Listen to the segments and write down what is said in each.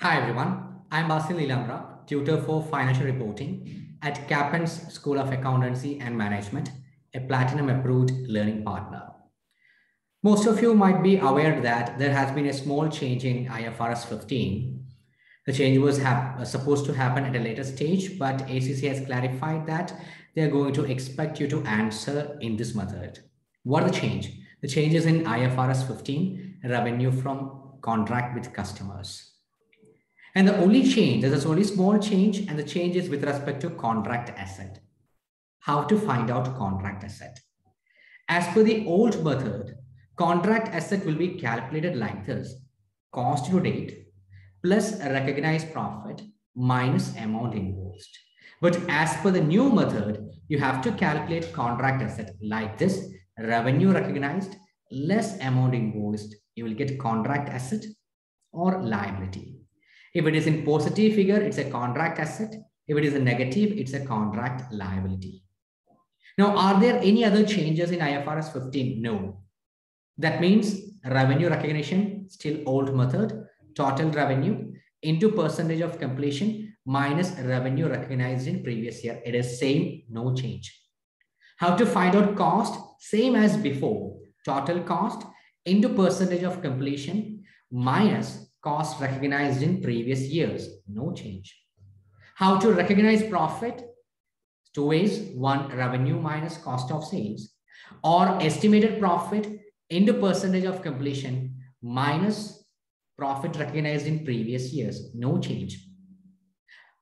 Hi everyone, I'm Basil Neelambra, tutor for financial reporting at Capens School of Accountancy and Management, a platinum approved learning partner. Most of you might be aware that there has been a small change in IFRS 15. The change was supposed to happen at a later stage, but ACCA has clarified that they're going to expect you to answer in this method. What are the change? The changes in IFRS 15, revenue from contract with customers. And the only change, there's only small change, and the change is with respect to contract asset. How to find out contract asset? As per the old method, contract asset will be calculated like this. Cost to date plus recognized profit minus amount invoiced. But as per the new method, you have to calculate contract asset like this. Revenue recognized less amount invoiced. You will get contract asset or liability. If it is in positive figure, it's a contract asset. If it is a negative, it's a contract liability. Now, are there any other changes in IFRS 15? No. That means revenue recognition, still old method, total revenue into percentage of completion minus revenue recognized in previous year. It is same, no change. How to find out cost? Same as before. Total cost into percentage of completion minus cost recognized in previous years. No change. How to recognize profit? Two ways. One, revenue minus cost of sales or estimated profit in the percentage of completion minus profit recognized in previous years. No change.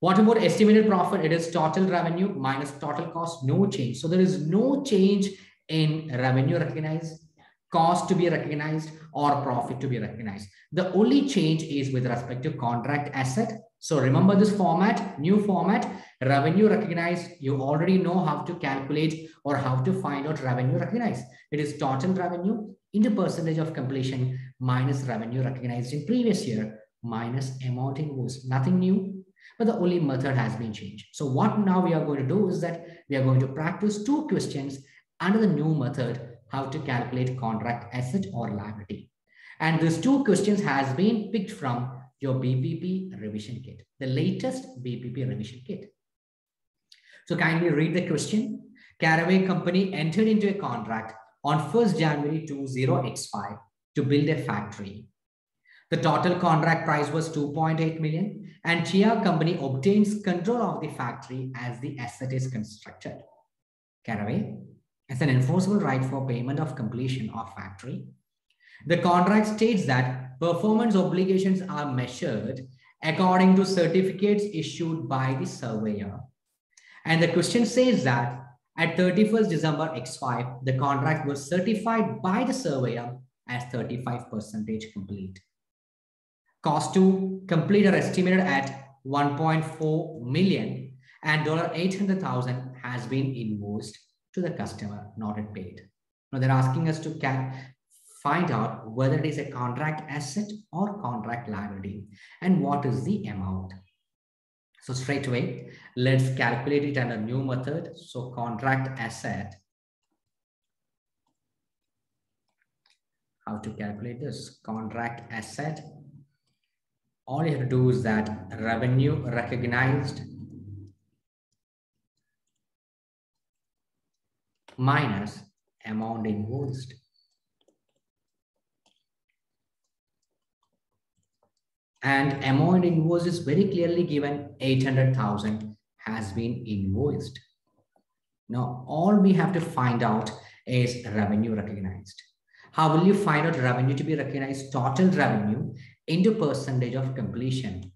What about estimated profit? It is total revenue minus total cost. No change. So there is no change in revenue recognized cost to be recognized or profit to be recognized. The only change is with respect to contract asset. So remember this format, new format, revenue recognized. You already know how to calculate or how to find out revenue recognized. It is total revenue into percentage of completion minus revenue recognized in previous year minus amount invoiced. Nothing new, but the only method has been changed. So what now we are going to do is that we are going to practice two questions under the new method how to calculate contract asset or liability. And these two questions has been picked from your BPP revision kit, the latest BPP revision kit. So kindly read the question. Caraway Company entered into a contract on 1st January 20X5 to build a factory. The total contract price was 2.8 million and Chia Company obtains control of the factory as the asset is constructed. Caraway as an enforceable right for payment of completion of factory. The contract states that performance obligations are measured according to certificates issued by the surveyor. And the question says that at 31st December X5, the contract was certified by the surveyor as 35% complete. Cost to complete are estimated at 1.4 million and $800,000 has been invoiced to the customer, not yet paid. Now they're asking us to find out whether it is a contract asset or contract liability and what is the amount. So straight away, let's calculate it under new method. So contract asset. How to calculate this? Contract asset. All you have to do is that revenue recognized minus amount invoiced. And amount invoiced is very clearly given 800,000 has been invoiced. Now, all we have to find out is revenue recognized. How will you find out revenue to be recognized? Total revenue into percentage of completion.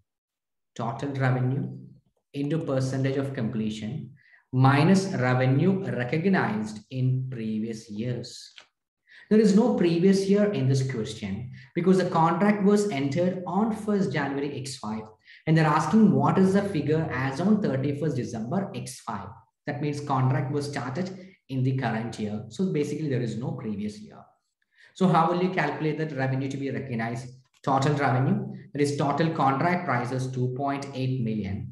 Total revenue into percentage of completion minus revenue recognized in previous years. There is no previous year in this question because the contract was entered on 1st January X5 and they're asking what is the figure as on 31st December X5. That means contract was started in the current year. So basically there is no previous year. So how will you calculate that revenue to be recognized? Total revenue, that is total contract prices 2.8 million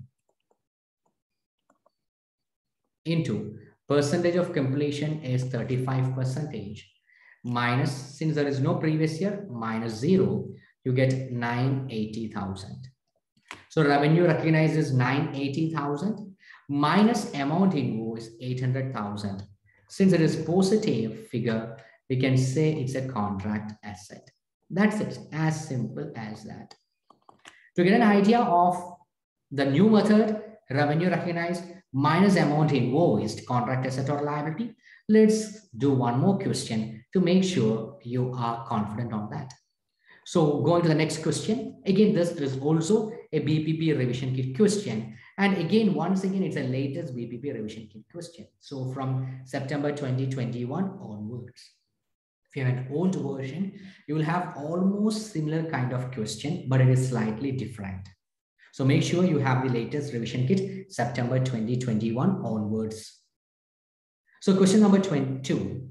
into percentage of completion is 35 percentage minus since there is no previous year minus zero you get 980,000 So revenue recognized is 980,000 minus amount invoiced 800,000. Since it is positive figure, we can say it's a contract asset. That's it, as simple as that. To get an idea of the new method, revenue recognized minus amount invoiced, contract asset or liability, let's do one more question to make sure you are confident on that. So going to the next question, again, this is also a BPP revision kit question. And again, once again, it's a latest BPP revision kit question. So from September 2021 onwards. If you have an old version, you will have almost similar kind of question, but it is slightly different. So make sure you have the latest revision kit September 2021 onwards. So question number 22.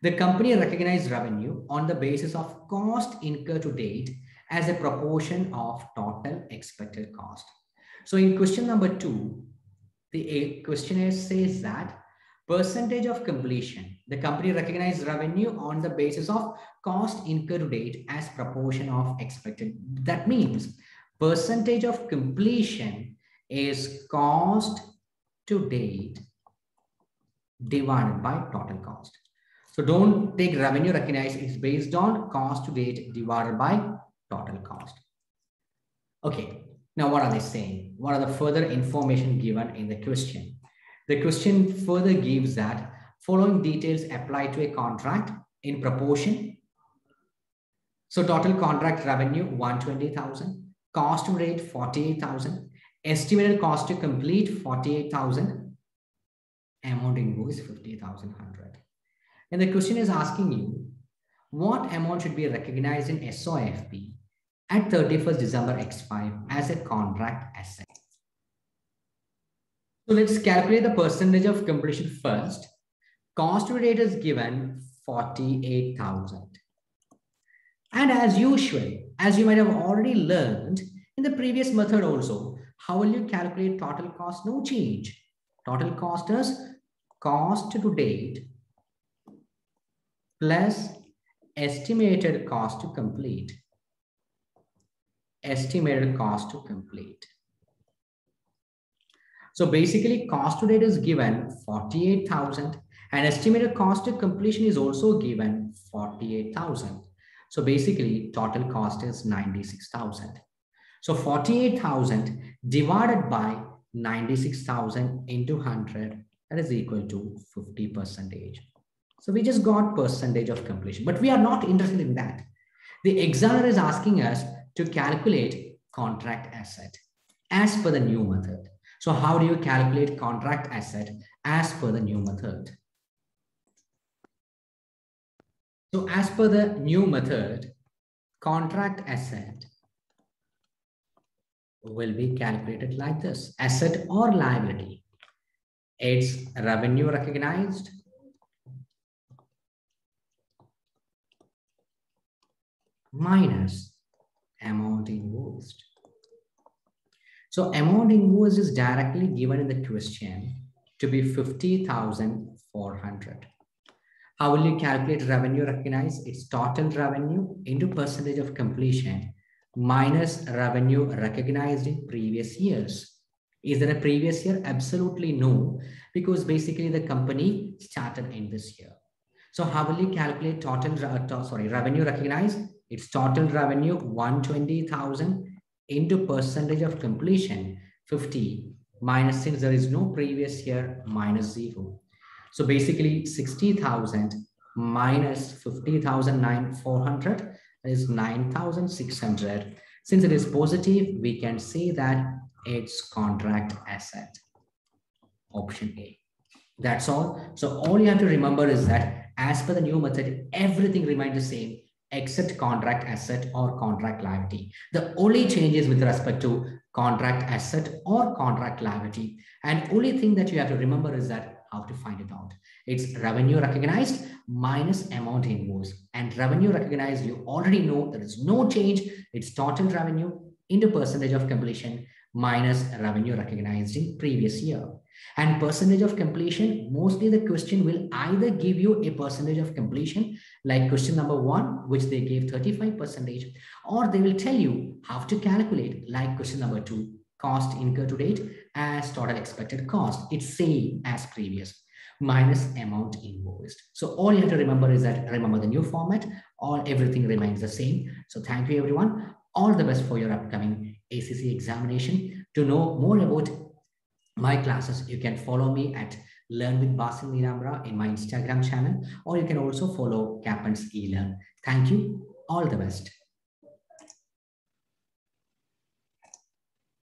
The company recognized revenue on the basis of cost incurred to date as a proportion of total expected cost. So in question number two, the questionnaire says that percentage of completion, the company recognized revenue on the basis of cost incurred to date as proportion of expected. That means percentage of completion is cost to date divided by total cost. So don't take revenue recognized. It's based on cost to date divided by total cost. Okay, now what are they saying? What are the further information given in the question? The question further gives that following details apply to a contract in proportion. So total contract revenue 120,000, cost to rate 48,000, estimated cost to complete 48,000, amount invoice 50,100. And the question is asking you what amount should be recognized in SOFP at 31st December X5 as a contract asset. So let's calculate the percentage of completion first. Cost to date is given 48,000. And as usual, as you might have already learned in the previous method also, how will you calculate total cost? No change. Total cost is cost to date plus estimated cost to complete estimated cost to complete. So basically cost to date is given 48,000 and estimated cost to completion is also given 48,000. So basically total cost is 96,000. So 48,000 divided by 96,000 into 100 that is equal to 50 percentage. So we just got percentage of completion, but we are not interested in that. The examiner is asking us to calculate contract asset as per the new method. So how do you calculate contract asset as per the new method? So as per the new method, contract asset will be calculated like this. Asset or liability. It's revenue recognized minus amount invoiced. So amount invoiced is directly given in the question to be 50,400. How will you calculate revenue recognized? It's total revenue into percentage of completion minus revenue recognized in previous years. Is there a previous year? Absolutely no, because basically the company started in this year. So how will you calculate total, sorry, revenue recognized? Its total revenue 120,000 into percentage of completion 50 minus since there is no previous year minus zero. So basically 60,000 minus 50,400 is 9,600. Since it is positive, we can say that it's contract asset. Option A. That's all. So all you have to remember is that as per the new method, everything remains the same except contract asset or contract liability. The only changes with respect to contract asset or contract liability. And only thing that you have to remember is that how to find it out. It's revenue recognized minus amount invoiced. And revenue recognized, you already know there is no change. It's total revenue into percentage of completion minus revenue recognized in previous year. And percentage of completion, mostly the question will either give you a percentage of completion, like question number one, which they gave 35 percentage, or they will tell you how to calculate, like question number two, cost incurred to date as total expected cost. It's same as previous minus amount invoiced. So all you have to remember is that remember the new format, all everything remains the same. So thank you everyone. All the best for your upcoming ACCA examination. To know more about my classes, you can follow me at Learn with Basil Neelambra in my Instagram channel, or you can also follow Capens eLearn. Thank you. All the best.